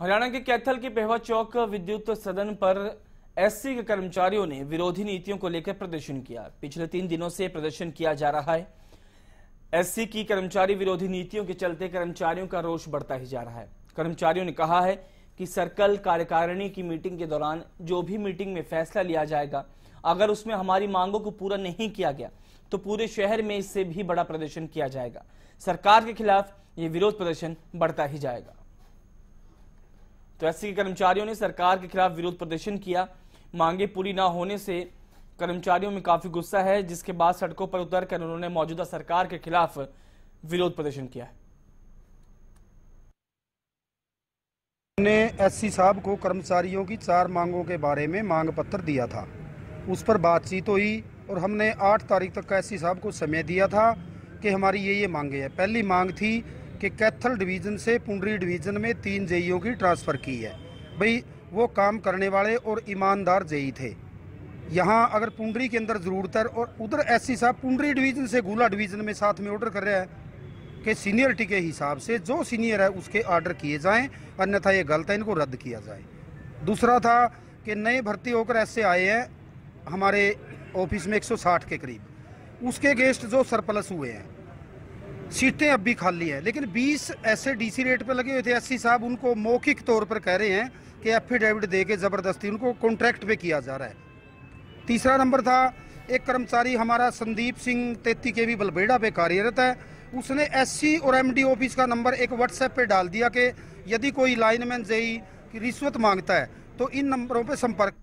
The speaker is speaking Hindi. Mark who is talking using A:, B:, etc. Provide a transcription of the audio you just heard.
A: हरियाणा के कैथल के पेहवा चौक विद्युत सदन पर एससी के कर्मचारियों ने विरोधी नीतियों को लेकर प्रदर्शन किया। पिछले तीन दिनों से प्रदर्शन किया जा रहा है। एससी की कर्मचारी विरोधी नीतियों के चलते कर्मचारियों का रोष बढ़ता ही जा रहा है। कर्मचारियों ने कहा है कि सर्कल कार्यकारिणी की मीटिंग के दौरान जो भी मीटिंग में फैसला लिया जाएगा, अगर उसमें हमारी मांगों को पूरा नहीं किया गया तो पूरे शहर में इससे भी बड़ा प्रदर्शन किया जाएगा। सरकार के खिलाफ ये विरोध प्रदर्शन बढ़ता ही जाएगा। तो एससी के कर्मचारियों ने सरकार के खिलाफ विरोध प्रदर्शन किया। मांगे पूरी ना होने से कर्मचारियों में काफ़ी गुस्सा है, जिसके बाद सड़कों पर उतरकर उन्होंने मौजूदा सरकार के खिलाफ विरोध प्रदर्शन किया। है
B: ने एससी साहब को कर्मचारियों की चार मांगों के बारे में मांग पत्र दिया था। उस पर बातचीत हुई और हमने आठ तारीख तक का एससी साहब को समय दिया था कि हमारी ये ये मांगे हैं। पहली मांग थी कि कैथल डिवीज़न से पुंडरी डिवीज़न में तीन जेईओ की ट्रांसफ़र की है। भाई, वो काम करने वाले और ईमानदार जेई थे। यहाँ अगर पुंडरी के अंदर ज़रूरत है और उधर एससी साहब पुंडरी डिवीज़न से गुला डिवीज़न में साथ में ऑर्डर कर रहे हैं कि सीनियरिटी के हिसाब से जो सीनियर है उसके ऑर्डर किए जाएँ, अन्यथा ये गलत है, इनको रद्द किया जाए। दूसरा था कि नए भर्ती होकर ऐसे आए हैं हमारे ऑफ़िस में 160 के करीब। उसके गेस्ट जो सरप्लस हुए हैं सीटें अब भी खाली हैं। लेकिन 20 ऐसे डीसी रेट पर लगे हुए थे। एससी साहब उनको मौखिक तौर पर कह रहे हैं कि एफिडेविट दे के ज़बरदस्ती उनको कॉन्ट्रैक्ट पे किया जा रहा है। तीसरा नंबर था, एक कर्मचारी हमारा संदीप सिंह तेती के भी बलबेड़ा पे कार्यरत है। उसने एससी और एमडी ऑफ़िस का नंबर एक व्हाट्सएप पे डाल दिया कि यदि कोई लाइनमैन जेई रिश्वत माँगता है तो इन नंबरों पर संपर्क